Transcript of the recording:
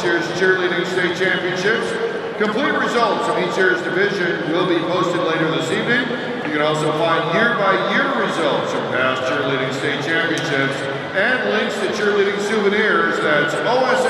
this year's cheerleading state championships. Complete results of each year's division will be posted later this evening. You can also find year-by-year -year results from past cheerleading state championships and links to cheerleading souvenirs. That's osaa.org.